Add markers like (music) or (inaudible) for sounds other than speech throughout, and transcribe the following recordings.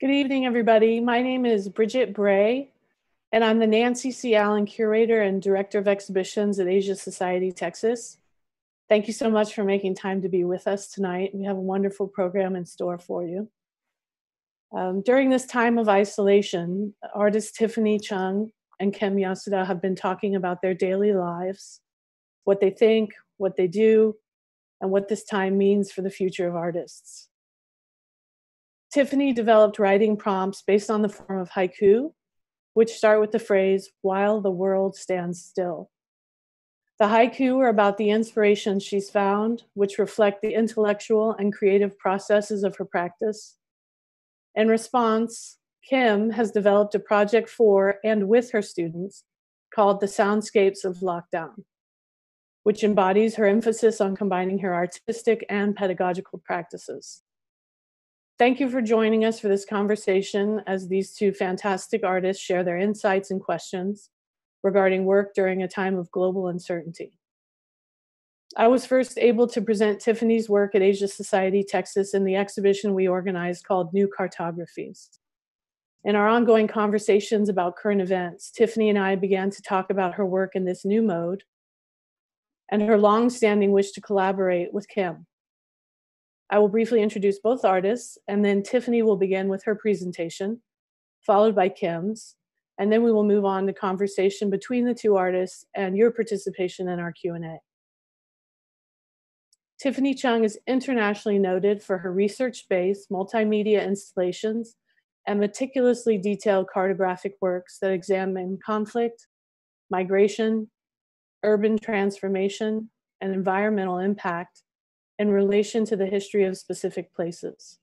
Good evening, everybody. My name is Bridget Bray, and I'm the Nancy C. Allen Curator and Director of Exhibitions at Asia Society, Texas. Thank you so much for making time to be with us tonight. We have a wonderful program in store for you. Um, during this time of isolation, artists Tiffany Chung and Kim Yasuda have been talking about their daily lives, what they think, what they do, and what this time means for the future of artists. Tiffany developed writing prompts based on the form of haiku, which start with the phrase, while the world stands still. The haiku are about the inspirations she's found, which reflect the intellectual and creative processes of her practice. In response, Kim has developed a project for and with her students called The Soundscapes of Lockdown, which embodies her emphasis on combining her artistic and pedagogical practices. Thank you for joining us for this conversation as these two fantastic artists share their insights and questions regarding work during a time of global uncertainty. I was first able to present Tiffany's work at Asia Society Texas in the exhibition we organized called New Cartographies. In our ongoing conversations about current events, Tiffany and I began to talk about her work in this new mode and her long-standing wish to collaborate with Kim. I will briefly introduce both artists, and then Tiffany will begin with her presentation, followed by Kim's, and then we will move on to conversation between the two artists and your participation in our Q&A. Tiffany Chung is internationally noted for her research-based multimedia installations and meticulously detailed cartographic works that examine conflict, migration, urban transformation, and environmental impact in relation to the history of specific places.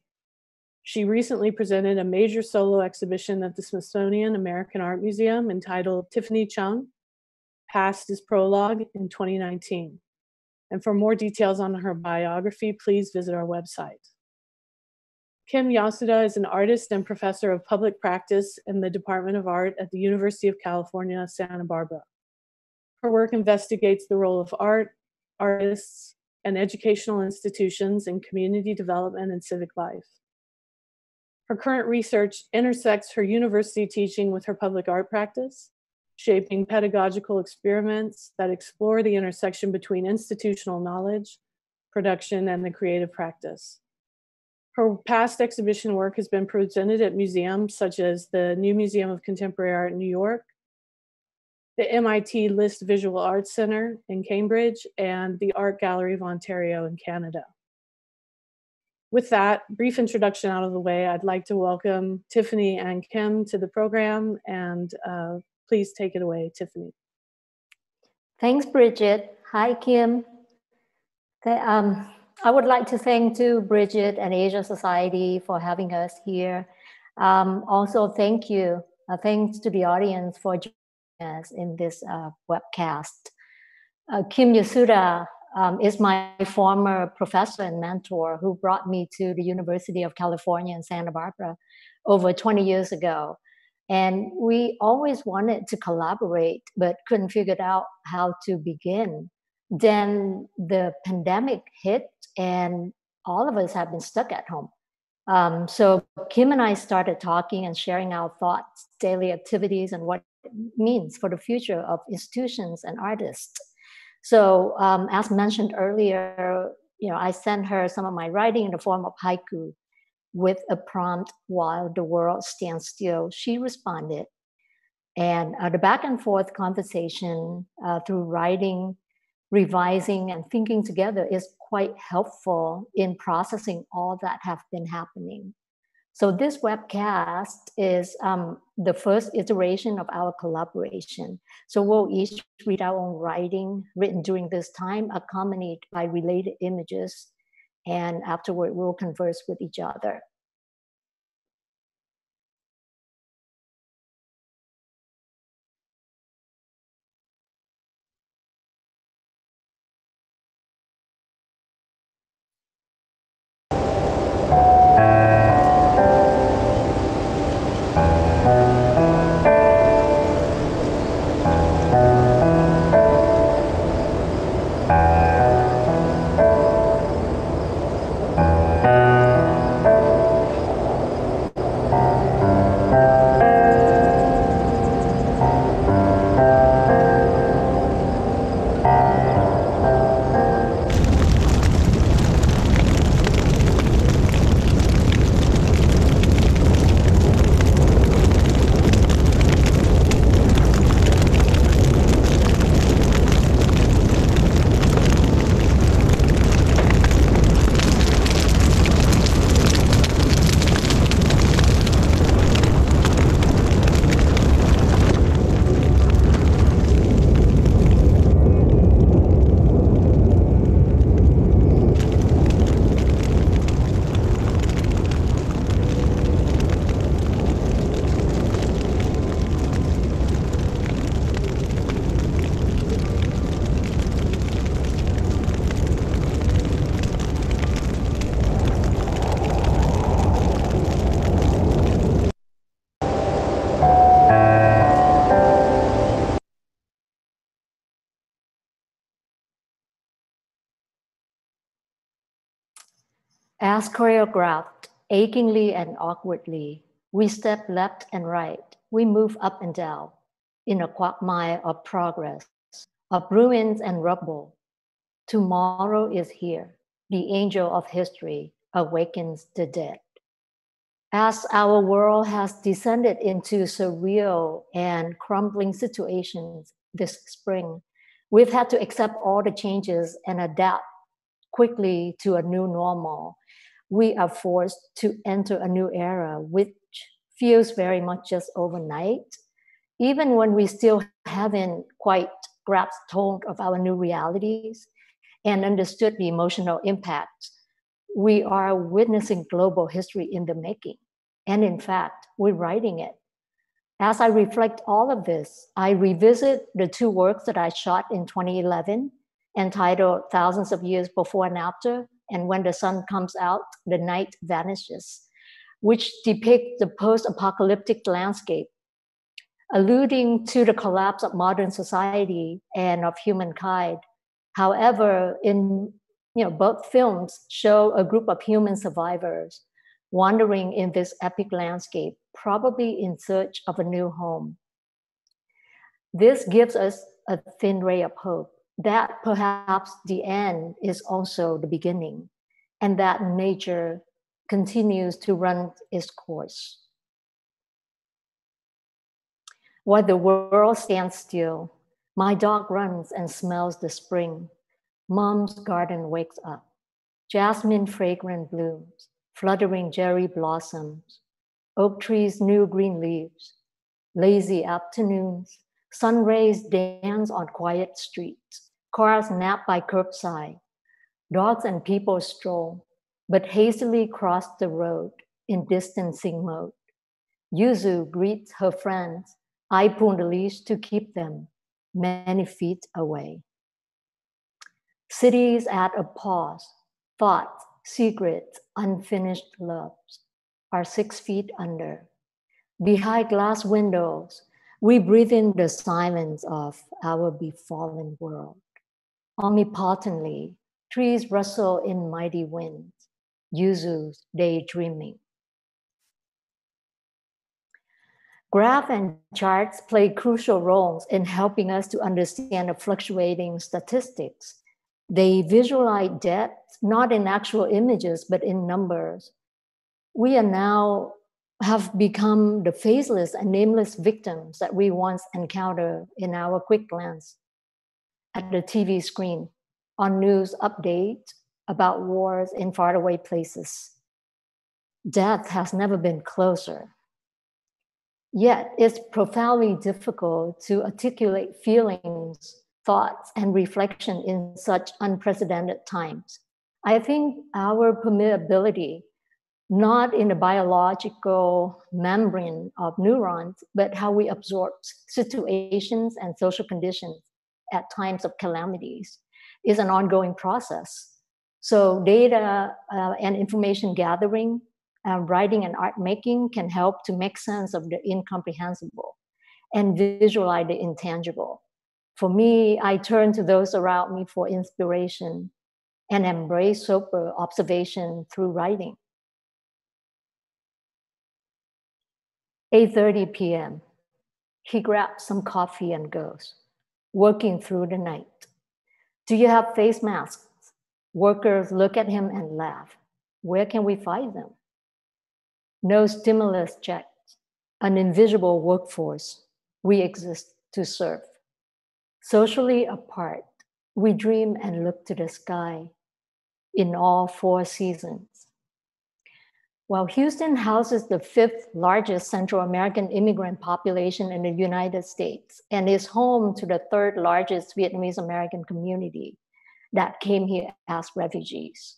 She recently presented a major solo exhibition at the Smithsonian American Art Museum entitled Tiffany Chung, Past is Prologue in 2019. And for more details on her biography, please visit our website. Kim Yasuda is an artist and professor of public practice in the Department of Art at the University of California, Santa Barbara. Her work investigates the role of art, artists, and educational institutions in community development and civic life. Her current research intersects her university teaching with her public art practice, shaping pedagogical experiments that explore the intersection between institutional knowledge, production, and the creative practice. Her past exhibition work has been presented at museums such as the New Museum of Contemporary Art in New York, the MIT List Visual Arts Center in Cambridge, and the Art Gallery of Ontario in Canada. With that brief introduction out of the way, I'd like to welcome Tiffany and Kim to the program, and uh, please take it away, Tiffany. Thanks, Bridget. Hi, Kim. Um, I would like to thank to Bridget and Asia Society for having us here. Um, also, thank you. Uh, thanks to the audience for us in this uh, webcast. Uh, Kim Yasuda um, is my former professor and mentor who brought me to the University of California in Santa Barbara over 20 years ago. And we always wanted to collaborate, but couldn't figure out how to begin. Then the pandemic hit, and all of us have been stuck at home. Um, so Kim and I started talking and sharing our thoughts, daily activities, and what means for the future of institutions and artists. So um, as mentioned earlier, you know, I sent her some of my writing in the form of haiku with a prompt while the world stands still. She responded. And uh, the back and forth conversation uh, through writing, revising, and thinking together is quite helpful in processing all that have been happening. So this webcast is um, the first iteration of our collaboration. So we'll each read our own writing written during this time, accompanied by related images. And afterward, we'll converse with each other. As choreographed, achingly and awkwardly, we step left and right. We move up and down in a quagmire of progress, of ruins and rubble. Tomorrow is here. The angel of history awakens the dead. As our world has descended into surreal and crumbling situations this spring, we've had to accept all the changes and adapt quickly to a new normal. We are forced to enter a new era, which feels very much just overnight, even when we still haven't quite grasped hold of our new realities and understood the emotional impact. We are witnessing global history in the making. And in fact, we're writing it. As I reflect all of this, I revisit the two works that I shot in 2011 entitled Thousands of Years Before and After, and When the Sun Comes Out, the Night Vanishes, which depict the post apocalyptic landscape, alluding to the collapse of modern society and of humankind. However, in you know, both films show a group of human survivors wandering in this epic landscape, probably in search of a new home. This gives us a thin ray of hope that perhaps the end is also the beginning, and that nature continues to run its course. While the world stands still, my dog runs and smells the spring. Mom's garden wakes up. Jasmine fragrant blooms, fluttering cherry blossoms, oak trees' new green leaves, lazy afternoons, sun rays dance on quiet streets, cars nap by curbside, dogs and people stroll, but hastily cross the road in distancing mode. Yuzu greets her friends. I pull the leash to keep them many feet away. Cities at a pause, thoughts, secrets, unfinished loves are six feet under. Behind glass windows, we breathe in the silence of our befallen world. Omnipotently, trees rustle in mighty winds Yuzu's daydreaming. Graph and charts play crucial roles in helping us to understand the fluctuating statistics. They visualize depth, not in actual images, but in numbers. We are now have become the faceless and nameless victims that we once encountered in our quick glance at the TV screen on news updates about wars in faraway places. Death has never been closer. Yet it's profoundly difficult to articulate feelings, thoughts, and reflection in such unprecedented times. I think our permeability, not in the biological membrane of neurons, but how we absorb situations and social conditions at times of calamities, is an ongoing process so data uh, and information gathering, uh, writing and art making can help to make sense of the incomprehensible and visualize the intangible. For me, I turn to those around me for inspiration and embrace sober observation through writing. 8:30 p.m. He grabs some coffee and goes, working through the night. Do you have face masks? Workers look at him and laugh. Where can we find them? No stimulus checks, an invisible workforce. We exist to serve. Socially apart, we dream and look to the sky in all four seasons. While Houston houses the fifth largest Central American immigrant population in the United States and is home to the third largest Vietnamese American community, that came here as refugees.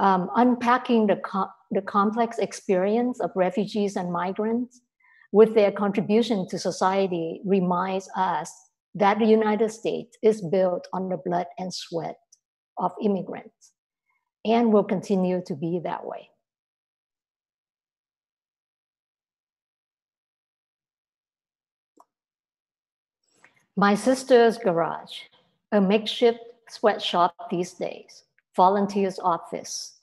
Um, unpacking the, co- the complex experience of refugees and migrants with their contribution to society reminds us that the United States is built on the blood and sweat of immigrants and will continue to be that way. My sister's garage, a makeshift sweatshop these days, volunteer's office.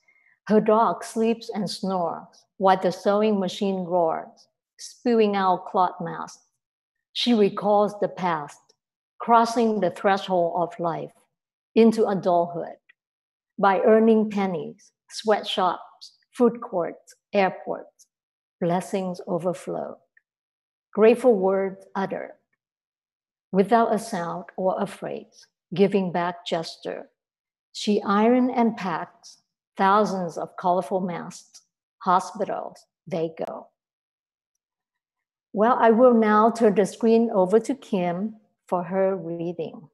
Her dog sleeps and snores while the sewing machine roars, spewing out cloth masks. She recalls the past, crossing the threshold of life into adulthood by earning pennies, sweatshops, food courts, airports. Blessings overflow. Grateful words uttered without a sound or a phrase, giving back gesture. She iron and packs thousands of colorful masks. Hospitals, they go. Well, I will now turn the screen over to Kim for her reading.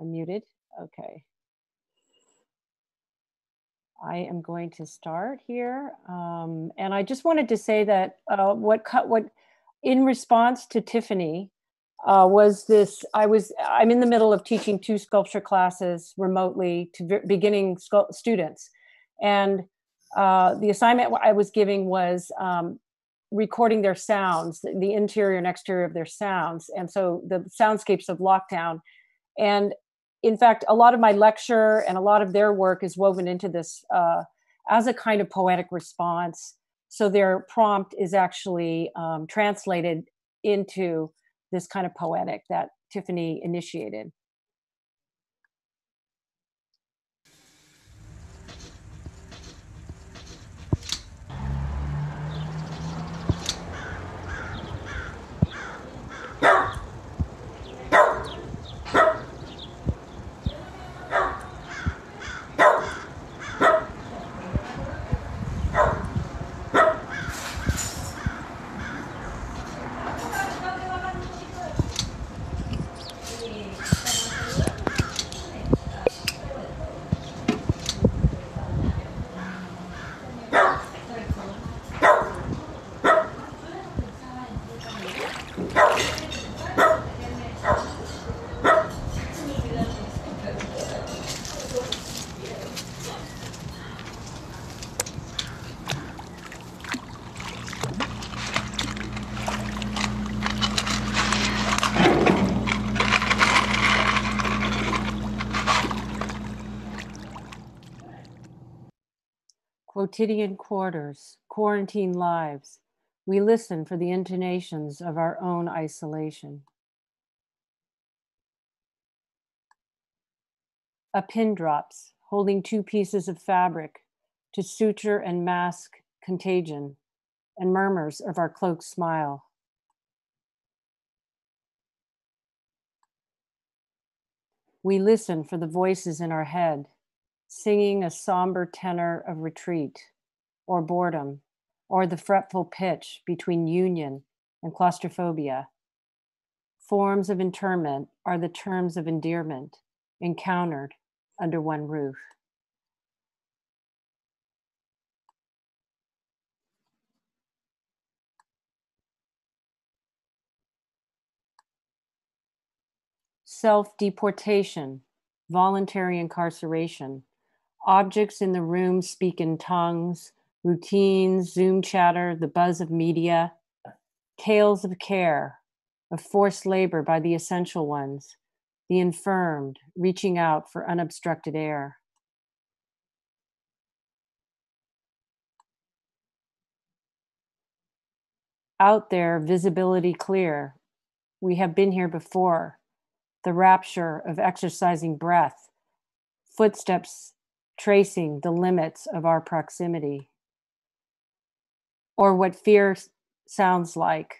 I'm muted. Okay. I am going to start here. Um, and I just wanted to say that uh, what cut what in response to Tiffany uh, was this I was I'm in the middle of teaching two sculpture classes remotely to beginning students. And uh, the assignment I was giving was um, recording their sounds, the interior and exterior of their sounds. And so the soundscapes of lockdown and in fact, a lot of my lecture and a lot of their work is woven into this uh, as a kind of poetic response. So their prompt is actually um, translated into this kind of poetic that Tiffany initiated. Quotidian quarters, quarantine lives, we listen for the intonations of our own isolation. A pin drops, holding two pieces of fabric to suture and mask contagion, and murmurs of our cloaked smile. We listen for the voices in our head singing a somber tenor of retreat or boredom or the fretful pitch between union and claustrophobia. Forms of interment are the terms of endearment encountered under one roof. Self deportation, voluntary incarceration, Objects in the room speak in tongues, routines, Zoom chatter, the buzz of media, tales of care, of forced labor by the essential ones, the infirmed reaching out for unobstructed air. Out there, visibility clear. We have been here before. The rapture of exercising breath, footsteps tracing the limits of our proximity. Or what fear sounds like.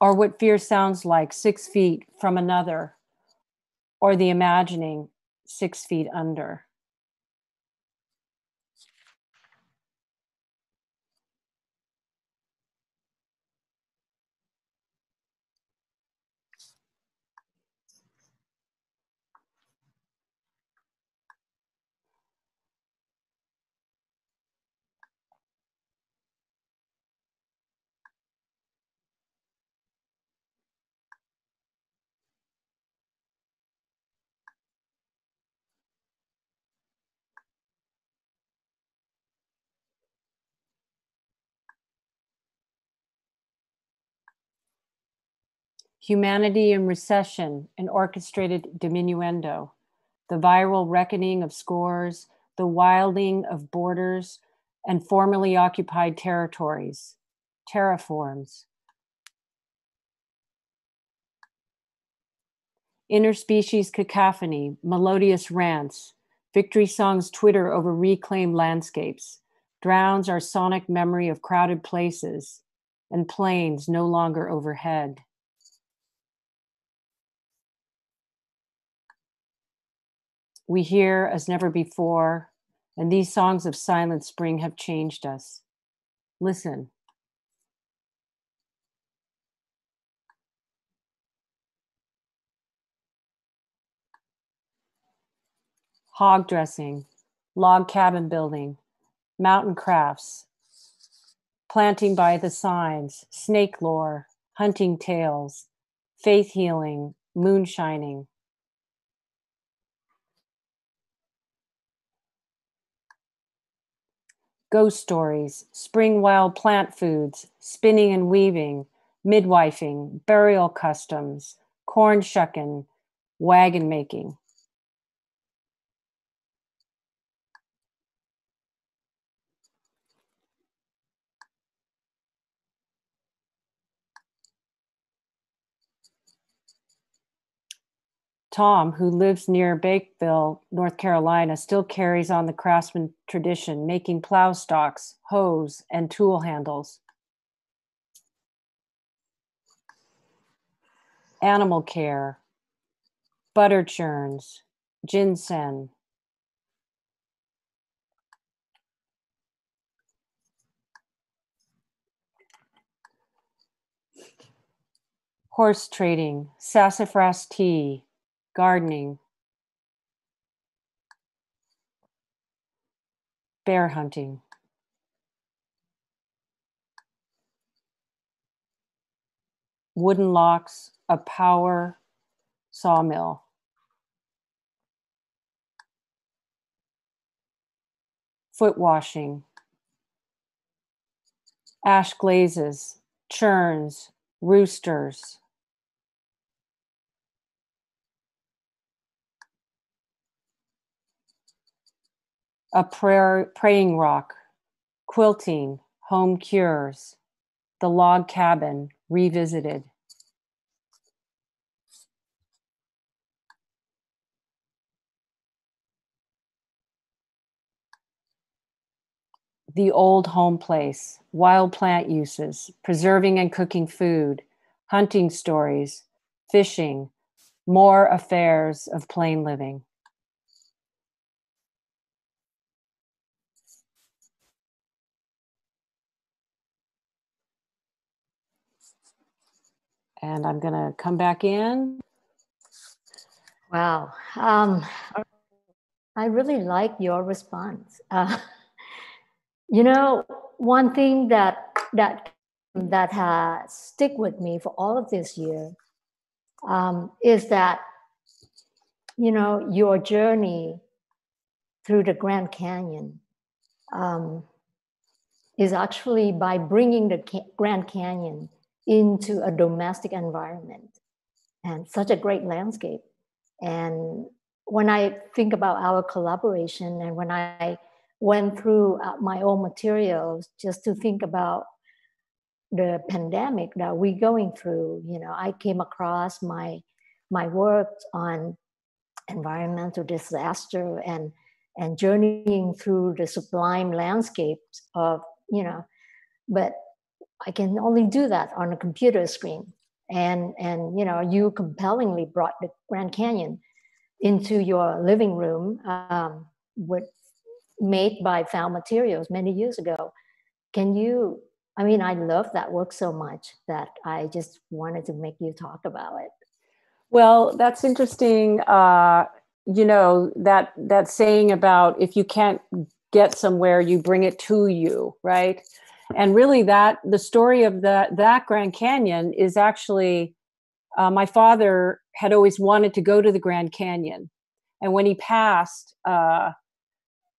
Or what fear sounds like six feet from another. Or the imagining six feet under humanity in recession, an orchestrated diminuendo, the viral reckoning of scores, the wilding of borders and formerly occupied territories, terraforms. Interspecies cacophony, melodious rants, victory songs twitter over reclaimed landscapes, drowns our sonic memory of crowded places and planes no longer overhead. We hear as never before, and these songs of silent spring have changed us. Listen. Hog dressing, log cabin building, mountain crafts, planting by the signs, snake lore, hunting tales, faith healing, moonshining. Ghost stories, spring wild plant foods, spinning and weaving, midwifing, burial customs, corn shucking, wagon making. Tom, who lives near Bakersville, North Carolina, still carries on the craftsman tradition, making plow stocks, hoes, and tool handles. Animal care, butter churns, ginseng. Horse trading, sassafras tea, gardening, bear hunting. Wooden locks, a power sawmill. Foot washing, ash glazes, churns, roosters. A prayer praying rock, quilting, home cures, the log cabin revisited. The old home place, wild plant uses, preserving and cooking food, hunting stories, fishing, more affairs of plain living. And I'm going to come back in. Wow. Um, I really like your response. Uh, (laughs) you know, one thing that that that has stick with me for all of this year um, is that you know your journey through the Grand Canyon um, is actually by bringing the Grand Canyon into a domestic environment and such a great landscape. And when I think about our collaboration and when I went through uh, my own materials just to think about the pandemic that we're going through, you know, I came across my my work on environmental disaster and and journeying through the sublime landscapes of, you know, but I can only do that on a computer screen. And and you know, you compellingly brought the Grand Canyon into your living room um, with made by found materials many years ago. Can you? I mean, I love that work so much that I just wanted to make you talk about it. Well, that's interesting. Uh, you know that that saying about if you can't get somewhere, you bring it to you, right? And really that the story of that that grand canyon is actually uh, my father had always wanted to go to the grand canyon and when he passed uh,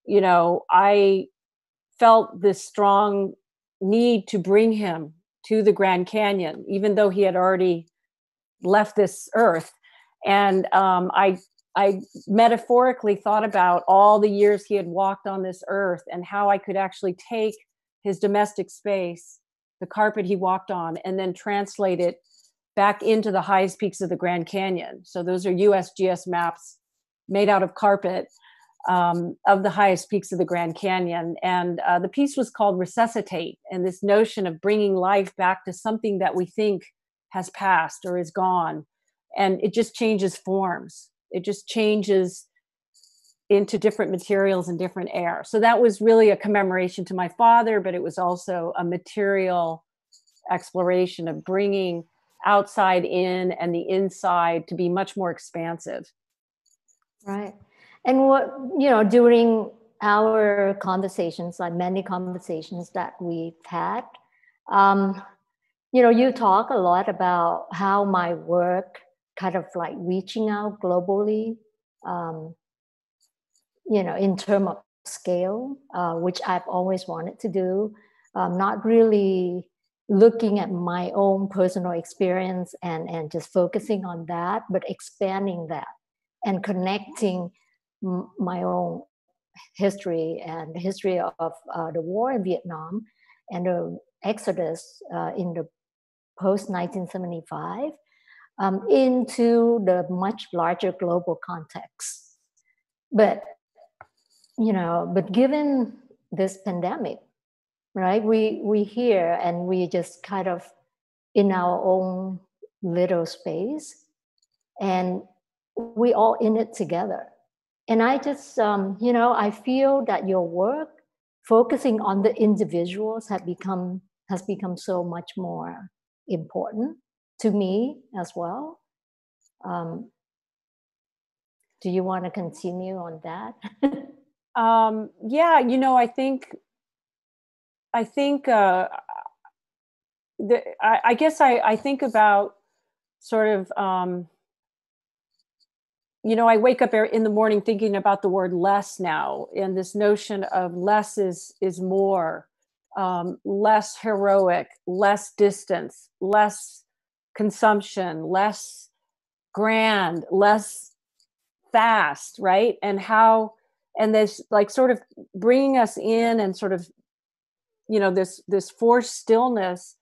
you know i felt this strong need to bring him to the grand canyon even though he had already left this earth. And um, I I metaphorically thought about all the years he had walked on this earth and how I could actually take his domestic space, the carpet he walked on, and then translate it back into the highest peaks of the Grand Canyon. So those are USGS maps made out of carpet um, of the highest peaks of the Grand Canyon. And uh, the piece was called Resuscitate, and this notion of bringing life back to something that we think has passed or is gone. And it just changes forms, it just changes into different materials and different air. So that was really a commemoration to my father, but it was also a material exploration of bringing outside in and the inside to be much more expansive. Right. And what, you know, during our conversations, like many conversations that we've had, um, you know, you talk a lot about how my work kind of like reaching out globally, um, you know, in terms of scale, uh, which I've always wanted to do, um, not really looking at my own personal experience and, and just focusing on that, but expanding that and connecting m- my own history and the history of uh, the war in Vietnam and the exodus uh, in the post 1975 um, into the much larger global context. But you know, but given this pandemic, right? We we hear and we just kind of in our own little space, and we all in it together. And I just, um, you know, I feel that your work focusing on the individuals have become has become so much more important to me as well. Um, do you want to continue on that? (laughs) um, yeah, you know, I think, I think, uh, the, I, I guess I, I think about sort of um, you know, I wake up in the morning thinking about the word less now, and this notion of less is is more, um, less heroic, less distance, less consumption, less grand, less fast, right? And how, and this like sort of bringing us in and sort of, you know, this this forced stillness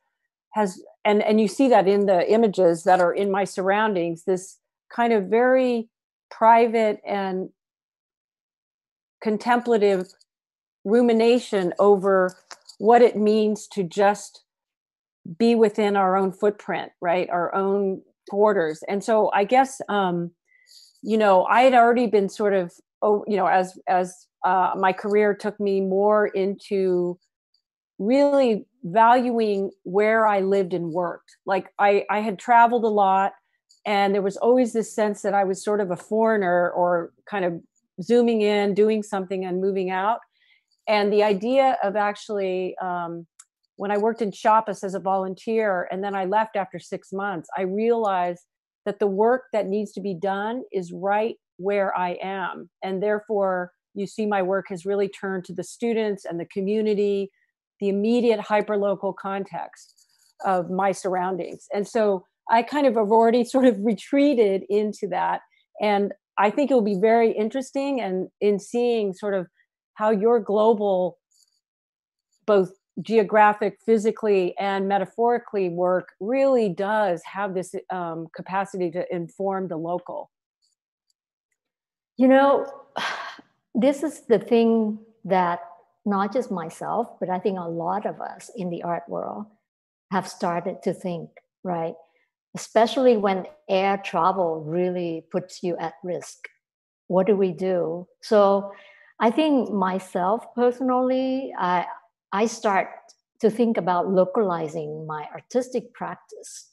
has, and and you see that in the images that are in my surroundings. This kind of very private and contemplative rumination over what it means to just be within our own footprint right our own borders and so i guess um you know i had already been sort of oh you know as as uh, my career took me more into really valuing where i lived and worked. Like i i had traveled a lot and there was always this sense that i was sort of a foreigner or kind of zooming in doing something and moving out. And the idea of actually um, when i worked in Chiapas as a volunteer and then i left after six months i realized that the work that needs to be done is right where i am and therefore you see my work has really turned to the students and the community the immediate hyperlocal context of my surroundings and so I kind of have already sort of retreated into that. And I think it will be very interesting and in seeing sort of how your global, both geographic, physically, and metaphorically work really does have this um, capacity to inform the local. You know, this is the thing that not just myself, but I think a lot of us in the art world have started to think, right? especially when air travel really puts you at risk. What do we do? So I think myself personally, I, I start to think about localizing my artistic practice.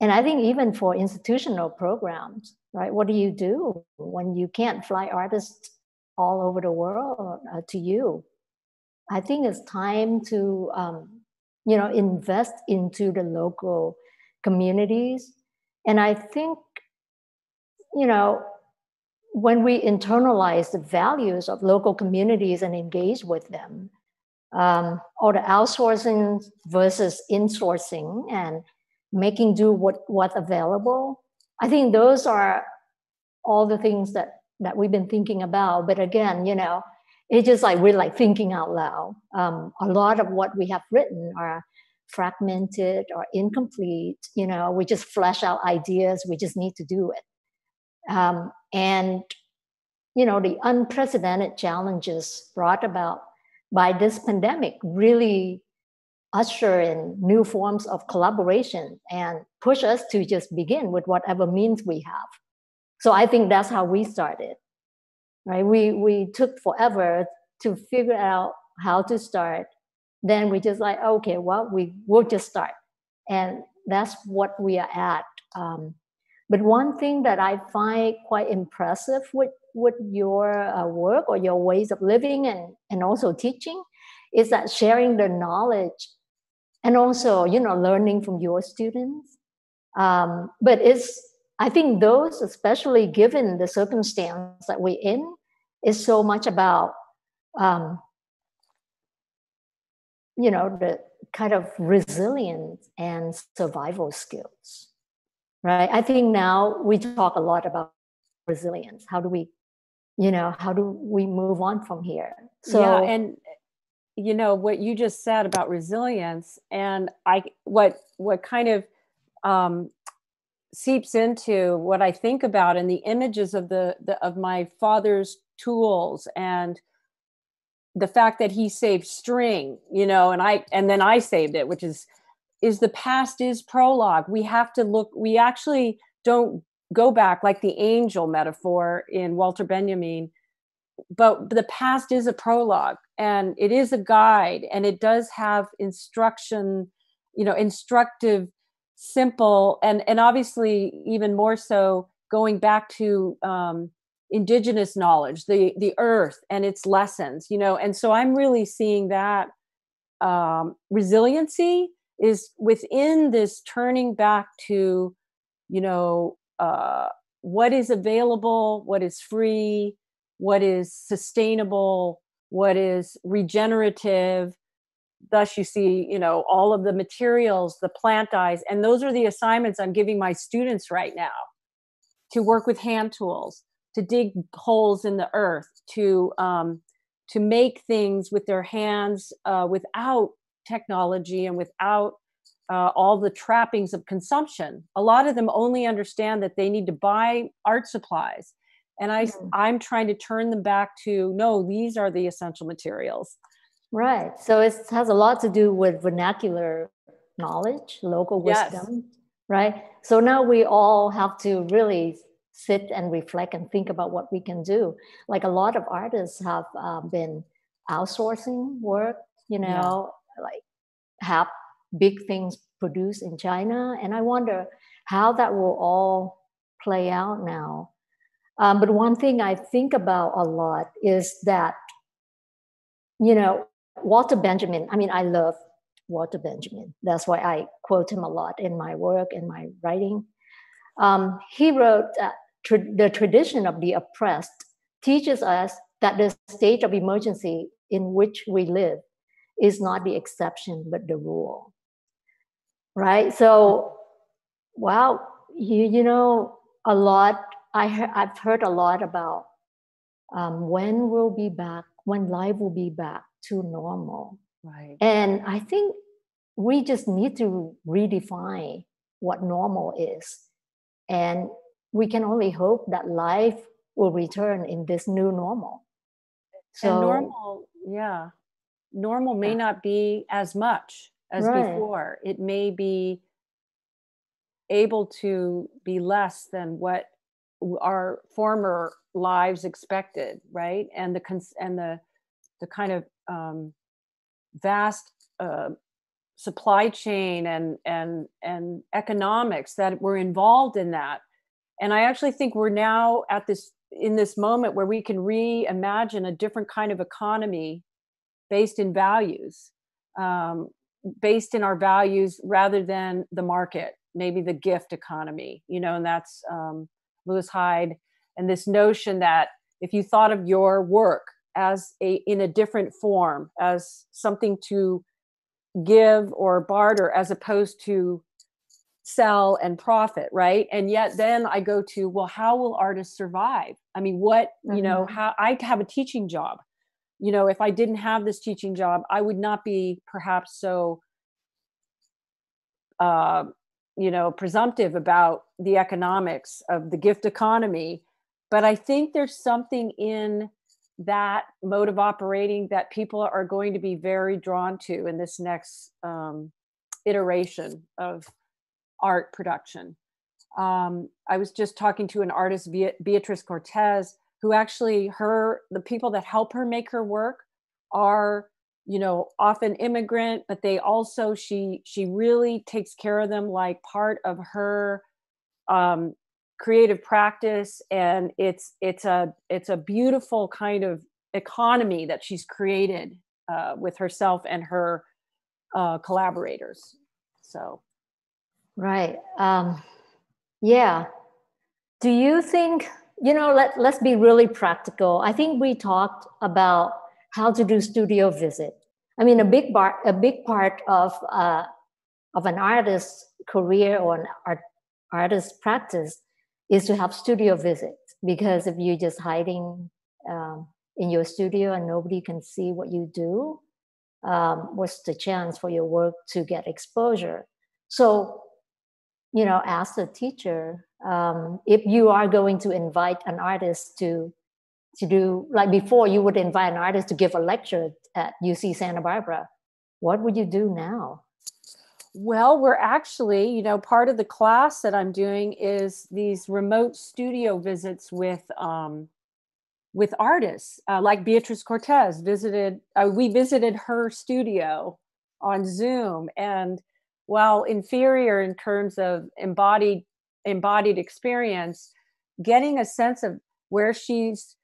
And I think even for institutional programs, right? What do you do when you can't fly artists all over the world uh, to you? I think it's time to, um, you know, invest into the local communities. And I think, you know, when we internalize the values of local communities and engage with them, um, or the outsourcing versus insourcing and making do what what's available, I think those are all the things that that we've been thinking about. But again, you know, it's just like we're like thinking out loud. Um, a lot of what we have written are fragmented or incomplete. You know, we just flesh out ideas. We just need to do it. Um, and you know, the unprecedented challenges brought about by this pandemic really usher in new forms of collaboration and push us to just begin with whatever means we have. So I think that's how we started. Right? We we took forever to figure out how to start. Then we just like, okay, well, we will just start. And that's what we are at. Um, but one thing that I find quite impressive with, with your uh, work or your ways of living and, and also teaching is that sharing the knowledge and also, you know, learning from your students. Um, but it's, I think those, especially given the circumstance that we're in, is so much about, um, you know, the kind of resilience and survival skills right? I think now we talk a lot about resilience. How do we you know how do we move on from here? So yeah, and you know what you just said about resilience and i what what kind of um seeps into what i think about and the images of the, the of my father's tools and the fact that he saved string you know and i and then i saved it which is is the past is prologue. We have to look, we actually don't go back like the angel metaphor in Walter Benjamin, but the past is a prologue and it is a guide and it does have instruction, you know, instructive, simple, and, and obviously even more so going back to um, indigenous knowledge, the, the earth and its lessons, you know, and so I'm really seeing that um, resiliency is within this turning back to you know uh, what is available what is free what is sustainable what is regenerative thus you see you know all of the materials the plant dyes and those are the assignments i'm giving my students right now to work with hand tools to dig holes in the earth to um, to make things with their hands uh, without technology and without uh, all the trappings of consumption. A lot of them only understand that they need to buy art supplies. And I, mm-hmm. I'm trying to turn them back to no, these are the essential materials. Right. So it has a lot to do with vernacular knowledge, local wisdom, yes. right? So now we all have to really sit and reflect and think about what we can do. Like a lot of artists have uh, been outsourcing work, you know, yeah. like have big things produced in China. And I wonder how that will all play out now. Um, but one thing I think about a lot is that, you know, Walter Benjamin, I mean, I love Walter Benjamin. That's why I quote him a lot in my work and my writing. Um, he wrote that tra- the tradition of the oppressed teaches us that the state of emergency in which we live is not the exception but the rule right so wow you you know a lot i i've heard a lot about um, when we'll be back when life will be back to normal right and i think we just need to redefine what normal is and we can only hope that life will return in this new normal so and normal yeah normal may yeah. not be as much as right. before. It may be able to be less than what our former lives expected, right? And the cons- and the the kind of um, vast uh, supply chain and and and economics that were involved in that. And I actually think we're now at this in this moment where we can reimagine a different kind of economy based in values um, based in our values rather than the market maybe the gift economy you know and that's um, lewis hyde and this notion that if you thought of your work as a in a different form as something to give or barter as opposed to sell and profit right and yet then i go to well how will artists survive i mean what mm-hmm. you know mm-hmm. how i have a teaching job you know if i didn't have this teaching job i would not be perhaps so uh, you know presumptive about the economics of the gift economy but i think there's something in that mode of operating that people are going to be very drawn to in this next um, iteration of art production. Um, I was just talking to an artist, Beatriz Cortez, who actually her the people that help her make her work are you know often immigrant but they also she she really takes care of them like part of her um, creative practice and it's it's a it's a beautiful kind of economy that she's created uh, with herself and her uh, collaborators. So. Right. Um, yeah. Do you think you know let, let's be really practical. I think we talked about how to do studio visit. I mean a big part a big part of uh, of an artist's career or an art, artist's practice is to have studio visits because if you're just hiding um, in your studio and nobody can see what you do, um, what's the chance for your work to get exposure? So, you know, ask the teacher um, if you are going to invite an artist to to do like before you would invite an artist to give a lecture at UC Santa Barbara. What would you do now? Well, we're actually, you know, part of the class that I'm doing is these remote studio visits with um, with artists, uh, like Beatriz Cortez visited. Uh, we visited her studio on Zoom, and while inferior in terms of embodied embodied experience, getting a sense of where she's,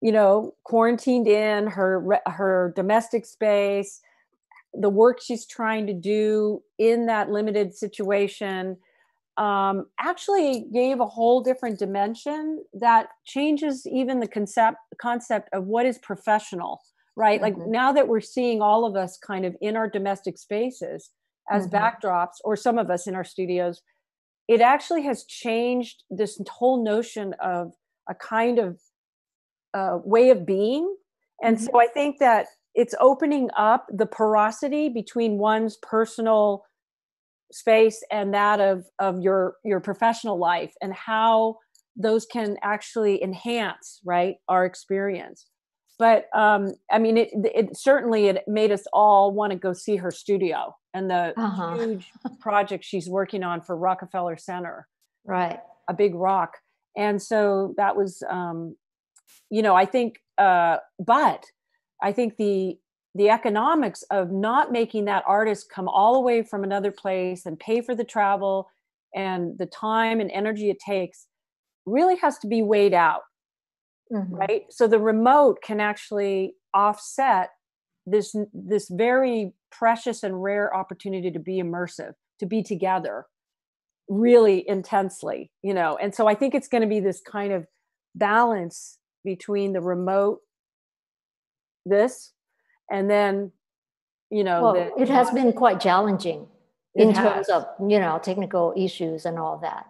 you know, quarantined in her her domestic space the work she's trying to do in that limited situation um, actually gave a whole different dimension that changes even the concept concept of what is professional right mm-hmm. like now that we're seeing all of us kind of in our domestic spaces as mm-hmm. backdrops or some of us in our studios it actually has changed this whole notion of a kind of uh, way of being and mm-hmm. so i think that it's opening up the porosity between one's personal space and that of of your your professional life and how those can actually enhance right our experience. But um i mean it, it certainly it made us all want to go see her studio and the uh-huh. huge project she's working on for rockefeller center. Right. A big rock. And so that was um you know i think uh but I think the the economics of not making that artist come all the way from another place and pay for the travel and the time and energy it takes really has to be weighed out mm-hmm. right so the remote can actually offset this this very precious and rare opportunity to be immersive to be together really intensely you know and so i think it's going to be this kind of balance between the remote this and then you know well, the, it has been quite challenging in has. terms of you know technical issues and all that.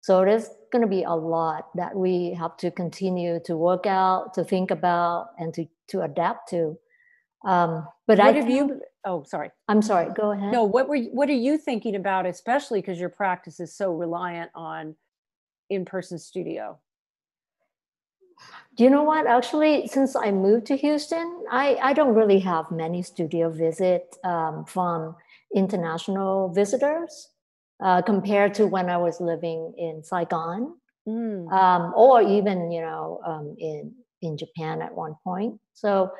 So there's going to be a lot that we have to continue to work out to think about and to to adapt to. Um, but what I have you oh sorry. I'm sorry go ahead. No what were you, what are you thinking about especially because your practice is so reliant on in-person studio you know what? Actually, since I moved to Houston, I, I don't really have many studio visits um, from international visitors uh, compared to when I was living in Saigon mm. um, or even, you know, um, in, in Japan at one point. So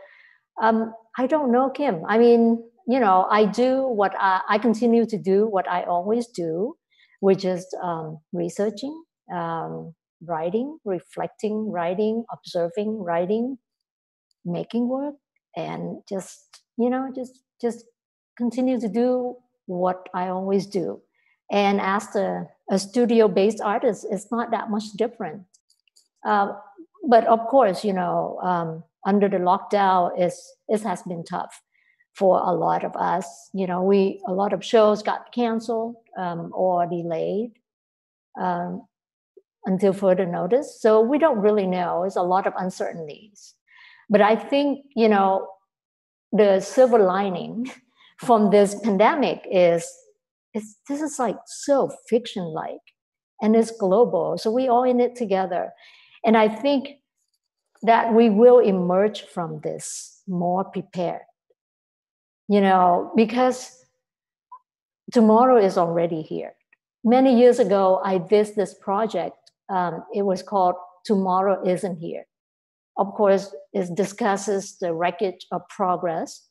um, I don't know, Kim. I mean, you know, I do what I, I continue to do what I always do, which is um, researching, um, writing, reflecting, writing, observing, writing, making work, and just you know just just continue to do what I always do. And as a, a studio-based artist, it's not that much different. Uh, but of course, you know, um, under the lockdown, is it has been tough for a lot of us. You know, we a lot of shows got canceled um, or delayed um, until further notice. So we don't really know. It's a lot of uncertainties. But I think you know the silver lining (laughs) from this pandemic is it's, this is like so fiction like and it's global so we all in it together and i think that we will emerge from this more prepared you know because tomorrow is already here many years ago i did this project um, it was called tomorrow isn't here. Of course it discusses the wreckage of progress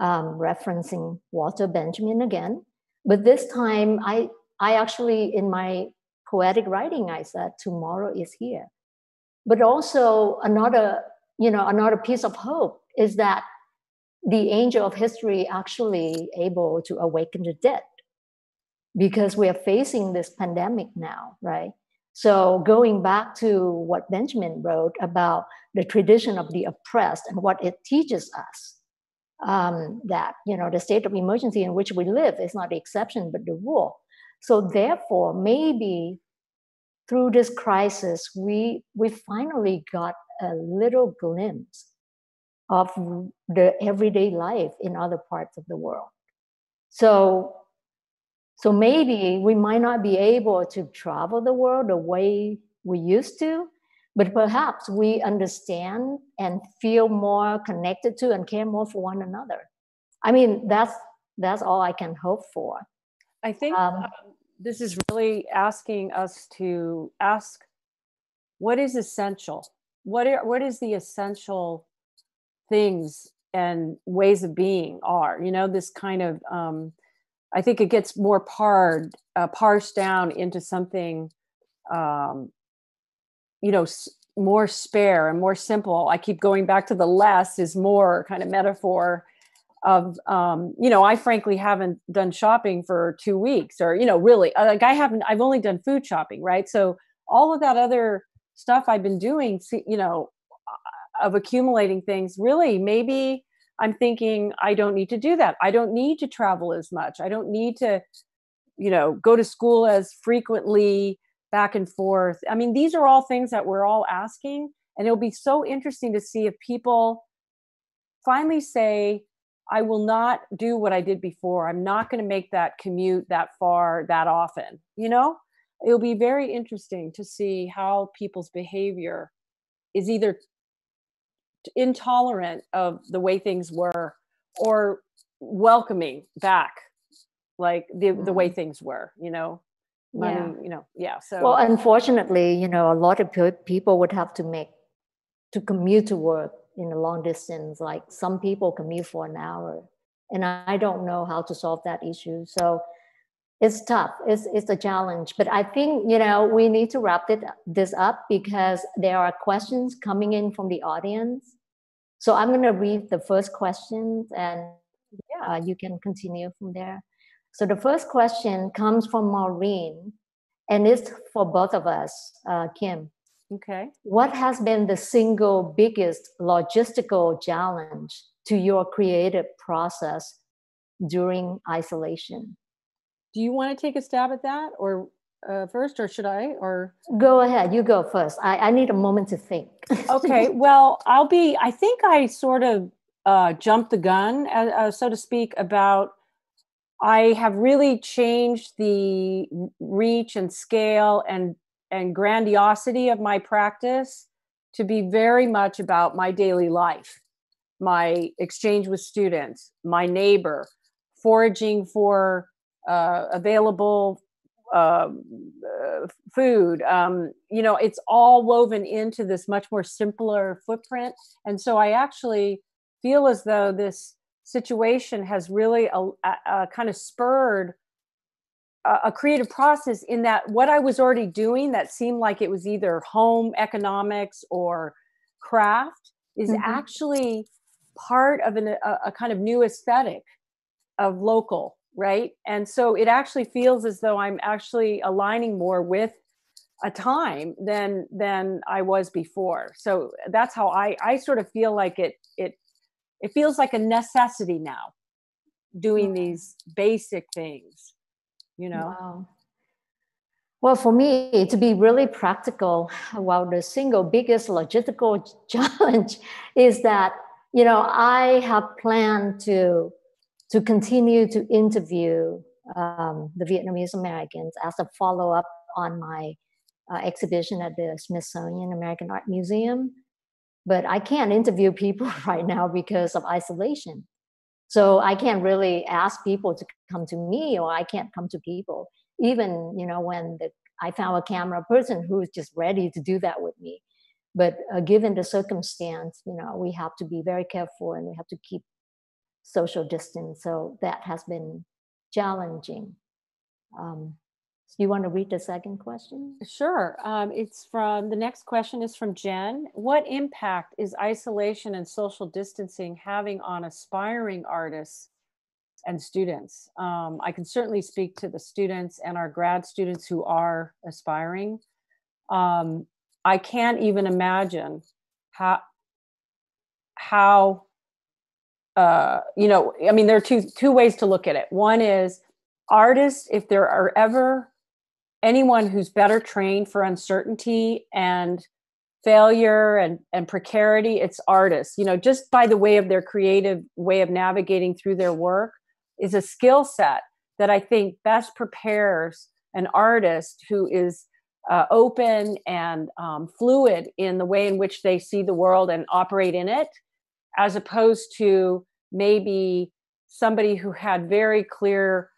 um, referencing walter benjamin again. But this time i i actually in my poetic writing i said tomorrow is here. But also another you know another piece of hope is that the angel of history actually able to awaken the dead because we are facing this pandemic now right? So going back to what benjamin wrote about the tradition of the oppressed and what it teaches us um, that you know the state of emergency in which we live is not the exception but the rule. So therefore maybe through this crisis we we finally got a little glimpse of the everyday life in other parts of the world. So so maybe we might not be able to travel the world the way we used to but perhaps we understand and feel more connected to and care more for one another. I mean that's that's all i can hope for. I think um, um, this is really asking us to ask what is essential? What are, what is the essential things and ways of being are you know this kind of um, i think it gets more uh, parsed down into something um, you know more spare and more simple. I keep going back to the less is more kind of metaphor of um, you know i frankly haven't done shopping for two weeks or you know really uh, like i haven't i've only done food shopping right? So all of that other stuff i've been doing you know of accumulating things really maybe i'm thinking i don't need to do that i don't need to travel as much i don't need to you know go to school as frequently back and forth. I mean, these are all things that we're all asking. And it'll be so interesting to see if people finally say, I will not do what I did before. I'm not going to make that commute that far that often. You know, it'll be very interesting to see how people's behavior is either intolerant of the way things were or welcoming back like the the way mm-hmm. things were you know money yeah. you know yeah so well unfortunately you know a lot of people would have to make to commute to work in a long distance like some people commute for an hour and i don't know how to solve that issue so it's tough it's, it's a challenge but i think you know we need to wrap it, this up because there are questions coming in from the audience so i'm going to read the first questions and yeah. uh, you can continue from there so the first question comes from Maureen, and it's for both of us, uh, Kim. Okay. What has been the single biggest logistical challenge to your creative process during isolation? Do you want to take a stab at that, or uh, first, or should I? Or go ahead. You go first. I, I need a moment to think. okay. (laughs) Well, I'll be. I think I sort of uh, jumped the gun, uh, uh so to speak, about I have really changed the reach and scale and and grandiosity of my practice to be very much about my daily life, my exchange with students, my neighbor, foraging for uh, available uh, uh, food. Um, you know, it's all woven into this much more simpler footprint. And so I actually feel as though this situation has really a, a, a kind of spurred a, a, creative process in that what I was already doing that seemed like it was either home economics or craft is mm-hmm. actually part of an, a, kind of new aesthetic of local right? And so it actually feels as though i'm actually aligning more with a time than than i was before. So that's how i i sort of feel like it it it feels like a necessity now doing mm. these basic things you know? Wow. Well, for me, to be really practical, well, the single biggest logistical (laughs) challenge is that you know I have planned to to continue to interview um, the Vietnamese Americans as a follow up on my uh, exhibition at the Smithsonian American Art Museum, but I can't interview people (laughs) right now because of isolation. So I can't really ask people to come to me, or I can't come to people. Even you know when the, i found a camera person who's just ready to do that with me. But uh, given the circumstance you know we have to be very careful and we have to keep social distance so that has been challenging um, so you want to read the second question Sure. Um, it's from the next question is from Jen. What impact is isolation and social distancing having on aspiring artists and students? Um, I can certainly speak to the students and our grad students who are aspiring. Um, I can't even imagine how how uh, you know. I mean, there are two two ways to look at it. One is artists, if there are ever anyone who's better trained for uncertainty and failure and, and precarity it's artists you know just by the way of their creative way of navigating through their work is a skill set that i think best prepares an artist who is uh, open and um, fluid in the way in which they see the world and operate in it as opposed to maybe somebody who had very clear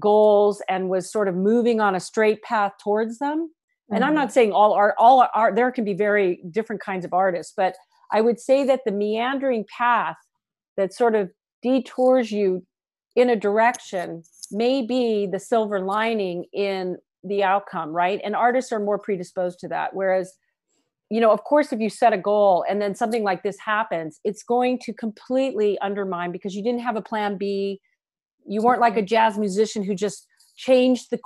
goals and was sort of moving on a straight path towards them and i'm Mhm. not saying all art all art there can be very different kinds of artists but i would say that the meandering path that sort of detours you in a direction may be the silver lining in the outcome right and artists are more predisposed to that whereas you know of course if you set a goal and then something like this happens it's going to completely undermine because you didn't have a plan b. You weren't like a jazz musician who just changed the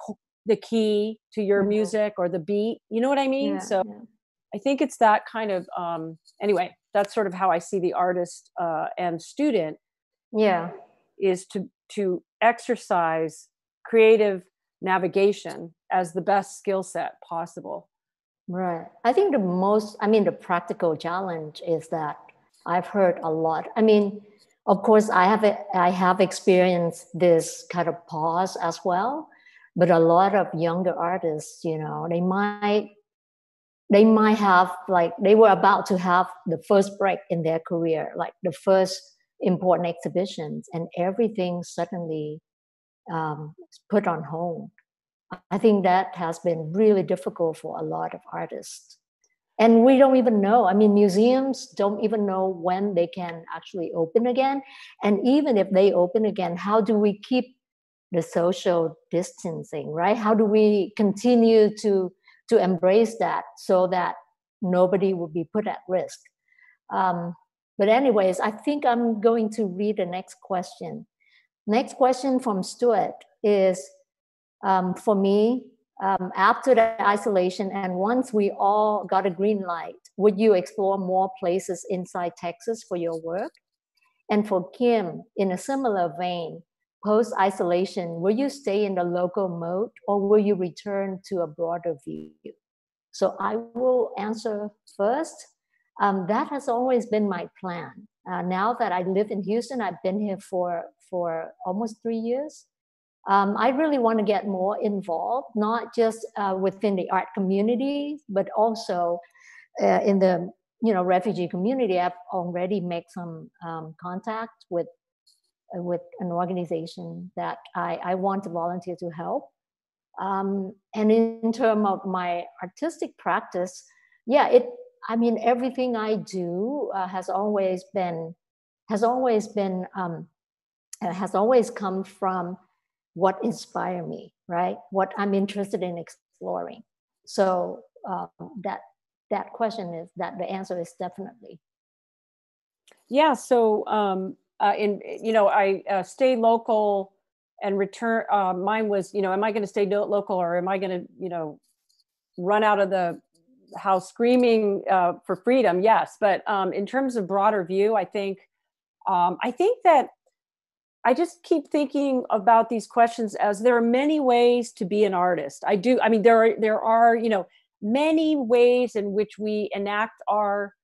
the key to your Mhm. music or the beat. You know what i mean? Yeah, so yeah. i think it's that kind of um anyway that's sort of how i see the artist uh, and student yeah. is to to exercise creative navigation as the best skill set possible Right. I think the most, I mean, the practical challenge is that I've heard a lot. I mean, of course, I have I have experienced this kind of pause as well, but a lot of younger artists, you know, they might they might have like they were about to have the first break in their career, like the first important exhibitions, and everything suddenly um, put on hold. I think that has been really difficult for a lot of artists. And we don't even know. I mean, museums don't even know when they can actually open again. And even if they open again, how do we keep the social distancing, right? How do we continue to, to embrace that so that nobody will be put at risk? Um, but, anyways, I think I'm going to read the next question. Next question from Stuart is um, for me, um, after the isolation and once we all got a green light, would you explore more places inside Texas for your work? And for Kim, in a similar vein, post isolation, will you stay in the local mode or will you return to a broader view? So I will answer first. Um, that has always been my plan. Uh, now that I live in Houston, I've been here for, for almost three years um, I really want to get more involved, not just uh, within the art community, but also uh, in the you know refugee community. I've already made some um, contact with uh, with an organization that I, I want to volunteer to help. Um, and in, terms of my artistic practice, yeah, it. I mean, everything I do uh, has always been has always been um, uh, has always come from what inspire me right? What i'm interested in exploring. So um, that that question is that the answer is definitely. Yeah so um uh, in you know i uh, stay local and return uh, mine was you know am i going to stay local or am i going to you know run out of the house screaming uh, for freedom? Yes but um, in terms of broader view i think Um, I think that I just keep thinking about these questions as there are many ways to be an artist. I do. I mean, there are there are you know many ways in which we enact our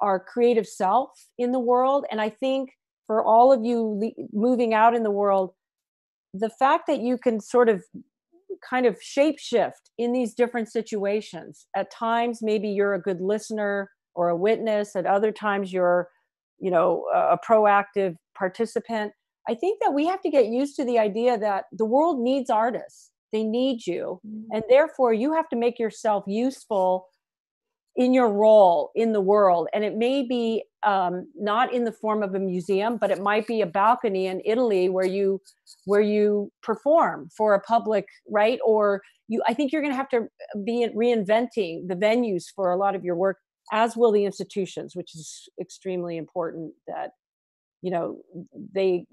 our creative self in the world, and I think for all of you le- moving out in the world, the fact that you can sort of kind of shape shift in these different situations. At times, maybe you're a good listener or a witness. At other times, you're you know a proactive participant I think that we have to get used to the idea that the world needs artists. They need you. Mm-hmm. And therefore, you have to make yourself useful in your role in the world. And it may be um, not in the form of a museum, but it might be a balcony in Italy where you where you perform for a public, right? Or you, I think you're going to have to be reinventing the venues for a lot of your work, as will the institutions, which is extremely important that you know they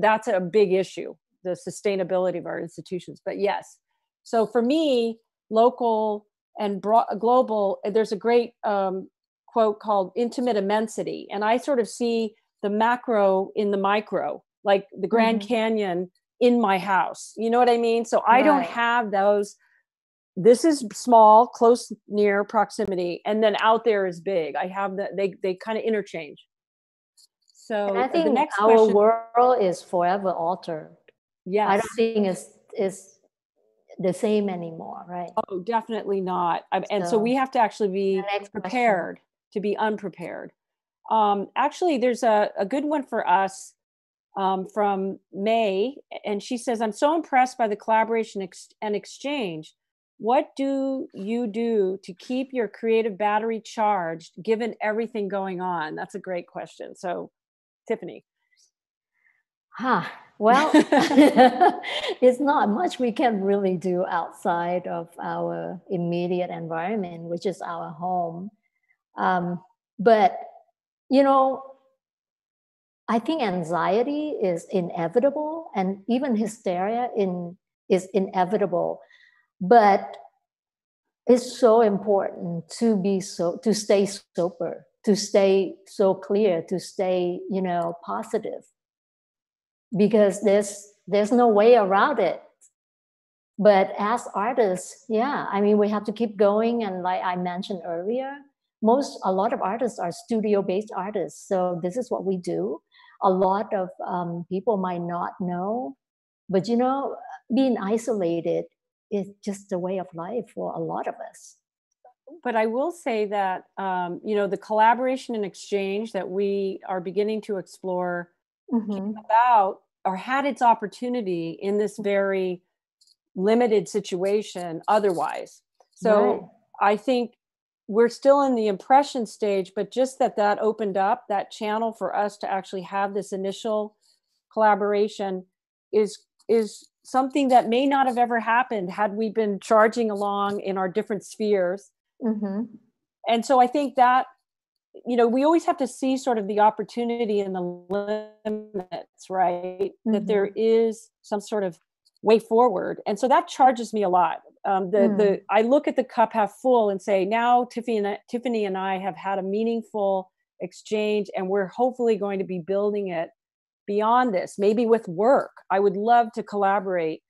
that's a big issue the sustainability of our institutions but yes so for me local and broad, global there's a great um, quote called intimate immensity and i sort of see the macro in the micro like the grand mm-hmm. canyon in my house you know what i mean so i right. don't have those this is small close near proximity and then out there is big i have that they they kind of interchange so and I think the next our question, world is forever altered. Yes. I don't think it's is the same anymore, right? Oh, definitely not. And so, so we have to actually be prepared question. to be unprepared. Um, actually, there's a, a good one for us um, from May, and she says, I'm so impressed by the collaboration ex- and exchange. What do you do to keep your creative battery charged given everything going on? That's a great question. So, Tiffany? Huh. Well, (laughs) (laughs) it's not much we can really do outside of our immediate environment, which is our home. Um, but, you know, I think anxiety is inevitable and even hysteria in, is inevitable. But it's so important to be so to stay sober to stay so clear to stay you know positive. Because there's there's no way around it. But as artists yeah i mean we have to keep going. And like i mentioned earlier most a lot of artists are studio based artists. So this is what we do. A lot of um, people might not know but you know being isolated is just a way of life for a lot of us but I will say that um, you know the collaboration and exchange that we are beginning to explore mm-hmm. about or had its opportunity in this very limited situation otherwise. So right. I think we're still in the impression stage, but just that that opened up that channel for us to actually have this initial collaboration is is something that may not have ever happened had we been charging along in our different spheres Mm-hmm. And so I think that, you know, we always have to see sort of the opportunity and the limits, right? Mm-hmm. That there mm-hmm. some sort of way forward. And so that charges me a lot. Um, the mm. the I look at the cup half full and say, now Tiffany and, Tiffany and I have had a meaningful exchange, and we're hopefully going to be building it beyond this. Maybe with work, I would love to collaborate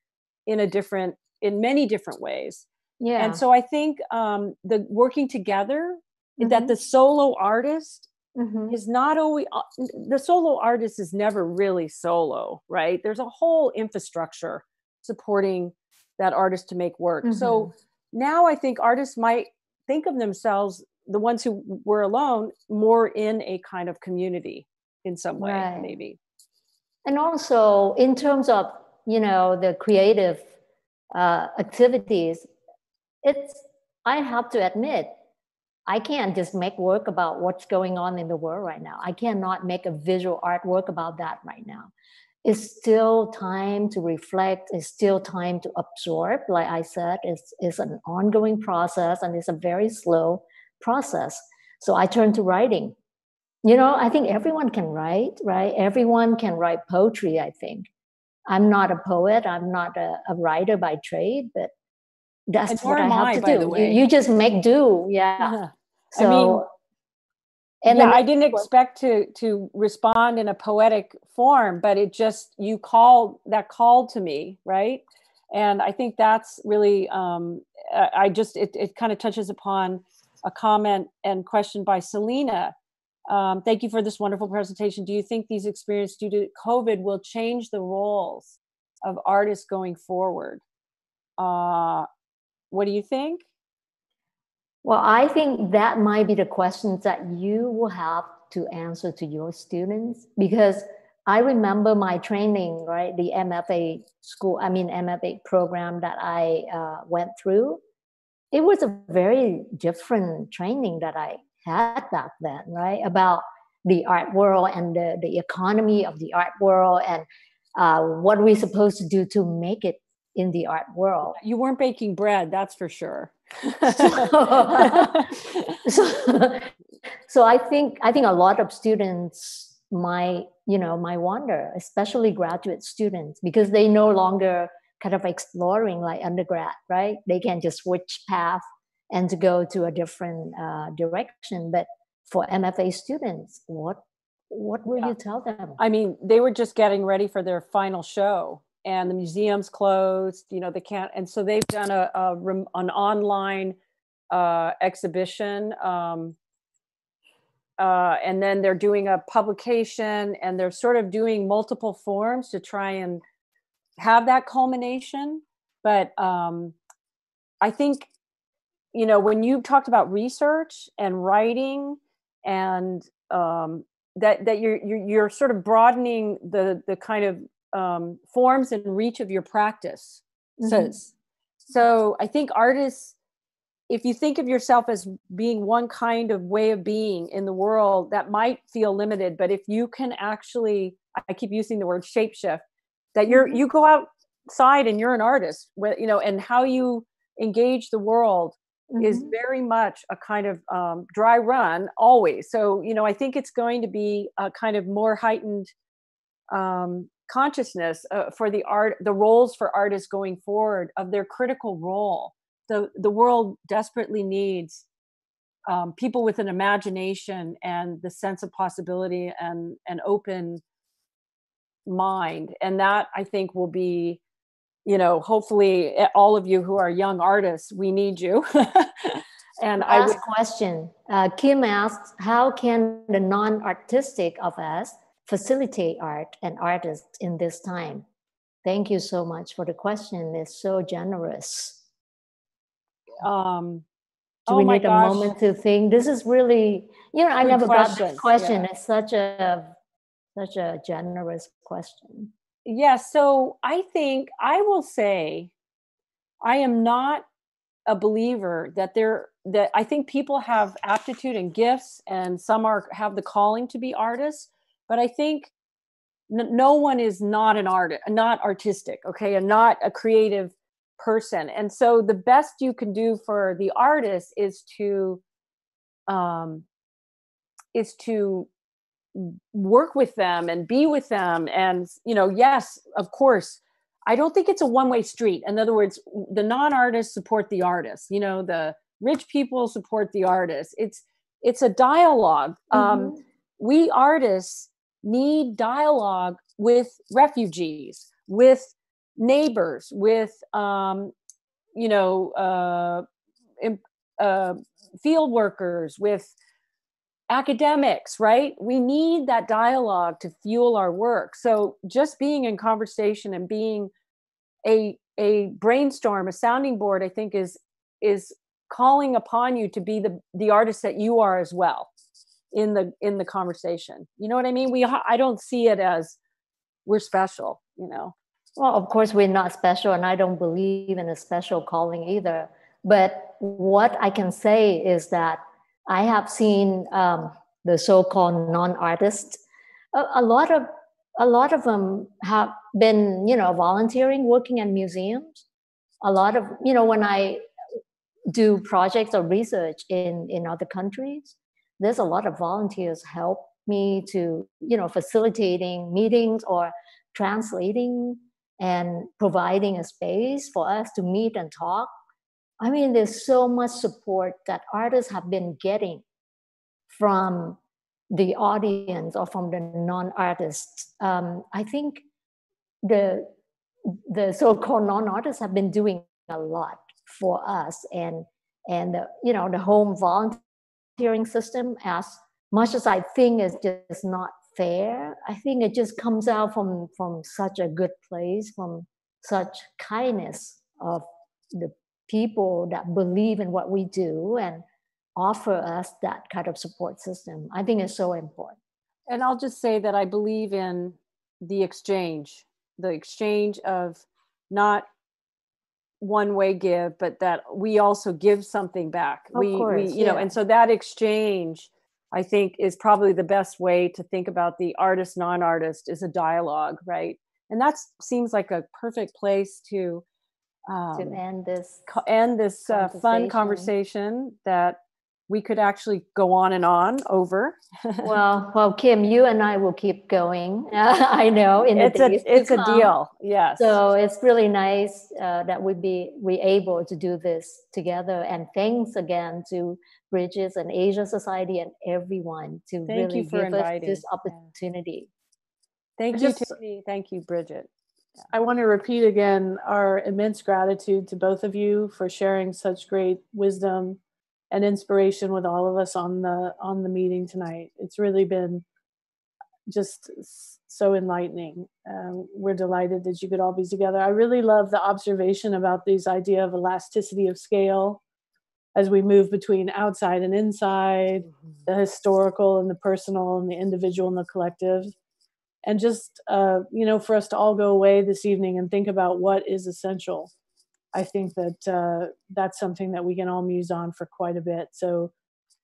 in a different, in many different ways. Yeah. And so I think um, the working together, mm-hmm. that the solo artist mm-hmm. is not always, uh, the solo artist is never really solo, right? There's a whole infrastructure supporting that artist to make work. Mm-hmm. So now I think artists might think of themselves, the ones who were alone, more in a kind of community in some way, right. maybe. And also in terms of, you know, the creative uh, activities, it's i have to admit i can't just make work about what's going on in the world right now. I cannot make a visual artwork about that right now. It's still time to reflect. It's still time to absorb. Like i said it's, it's an ongoing process and it's a very slow process. So i turn to writing. You know i think everyone can write right? Everyone can write poetry i think. I'm not a poet. I'm not a, a writer by trade but that's what I have I, to do. You, you, just make do. Yeah. Uh-huh. So, I mean, And yeah, I didn't expect to to respond in a poetic form, but it just you called that called to me, right? And I think that's really um, I just it it kind of touches upon a comment and question by Selena. Um, thank you for this wonderful presentation. Do you think these experiences due to COVID will change the roles of artists going forward? Uh, what do you think? Well, I think that might be the questions that you will have to answer to your students because I remember my training, right? The MFA school, I mean, MFA program that I uh, went through. It was a very different training that I had back then, right? About the art world and the, the economy of the art world and uh, what we're supposed to do to make it in the art world. You weren't baking bread, that's for sure. so, (laughs) so I think I think a lot of students might you know might wonder, especially graduate students, because they no longer kind of exploring like undergrad, right? They can just switch path and to go to a different uh, direction. But for MFA students, what what will yeah. you tell them? I mean, they were just getting ready for their final show and the museum's closed you know they can't and so they've done a, a an online uh, exhibition um, uh, and then they're doing a publication and they're sort of doing multiple forms to try and have that culmination. But um, i think you know when you talked about research and writing and um, that that you're, you're, you're sort of broadening the the kind of um, forms and reach of your practice mm-hmm. says. So I think artists, if you think of yourself as being one kind of way of being in the world, that might feel limited. But if you can actually, I keep using the word shapeshift, that you're mm-hmm. you go outside and you're an artist, you know, and how you engage the world mm-hmm. is very much a kind of um, dry run always. So you know, I think it's going to be a kind of more heightened um, consciousness uh, for the art the roles for artists going forward of their critical role. The the world desperately needs um, people with an imagination and the sense of possibility and an open mind. And that i think will be you know hopefully eh, all of you who are young artists we need you. (laughs) And last i would question. Uh, kim asks how can the non-artistic of us facilitate art and artists in this time? Thank you so much for the question. It's so generous. Um, Do oh we need gosh. a moment to think? This is really, you know, I Good never got this question. Yeah. It's such a such a generous question. Yes. Yeah, so I think I will say I am not a believer that there that I think people have aptitude and gifts and some are have the calling to be artists but i think n- no one is not an artist not artistic okay and not a creative person and so the best you can do for the artist is to um is to work with them and be with them and you know yes of course i don't think it's a one way street in other words the non-artists support the artists you know the rich people support the artists it's it's a dialogue um, mm-hmm. um we artists need dialogue with refugees, with neighbors, with um, you know uh, uh, field workers, with academics. Right? We need that dialogue to fuel our work. So just being in conversation and being a a brainstorm, a sounding board, I think is is calling upon you to be the the artist that you are as well in the in the conversation. You know what i mean? We i don't see it as we're special you know? Well of course we're not special and i don't believe in a special calling either. But what i can say is that i have seen um, the so-called non-artists. A, a lot of a lot of them have been you know volunteering working at museums. A lot of you know when i do projects or research in in other countries there's a lot of volunteers help me to you know facilitating meetings or translating and providing a space for us to meet and talk i mean there's so much support that artists have been getting from the audience or from the non-artists. Um, I think the the so-called non-artists have been doing a lot for us, and and the, you know the home volunteering system. As much as I think is just not fair, I think it just comes out from from such a good place, from such kindness of the people that believe in what we do and offer us that kind of support system. I think is so important. And I'll just say that I believe in the exchange, the exchange of not one way give, but that we also give something back. Of we, course, we, you know, and so that exchange, I think, is probably the best way to think about the artist non-artist is a dialogue, right? And that seems like a perfect place to um, to end this co- end this uh, fun conversation that we could actually go on and on over. (laughs) well well kim you and i will keep going (laughs) i know in the it's a days to it's a deal. Yes. so it's really nice uh, that we be we able to do this together and thanks again to bridges and asia society and everyone to Thank you really for give us this opportunity Thank I you, just- Tiffany. Thank you, Bridget. I want to repeat again our immense gratitude to both of you for sharing such great wisdom and inspiration with all of us on the on the meeting tonight. It's really been just so enlightening. Um, we're delighted that you could all be together. I really love the observation about this idea of elasticity of scale as we move between outside and inside, the historical and the personal, and the individual and the collective and just uh, you know for us to all go away this evening and think about what is essential i think that uh, that's something that we can all muse on for quite a bit. So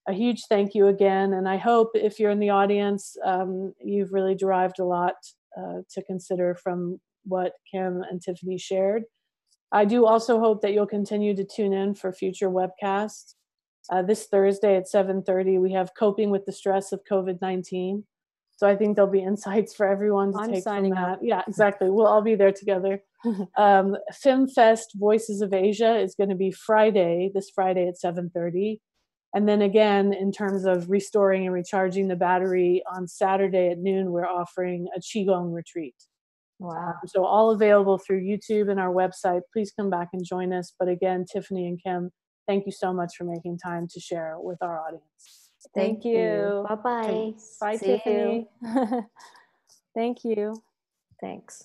a huge thank you again and i hope if you're in the audience um, you've really derived a lot uh, to consider from what kim and tiffany shared. I do also hope that you'll continue to tune in for future webcasts. Uh, this thursday at 7.30 we have coping with the stress of covid-19 so I think there'll be insights for everyone to I'm take from that. up. Yeah, exactly. We'll all be there together. (laughs) um, FilmFest Voices of Asia is going to be Friday, this Friday at 7:30, and then again in terms of restoring and recharging the battery on Saturday at noon, we're offering a qigong retreat. wow So all available through YouTube and our website. Please come back and join us. But again, Tiffany and Kim, thank you so much for making time to share with our audience. Thank you. bye bye Bye, See. Tiffany. (laughs) Thank you. thanks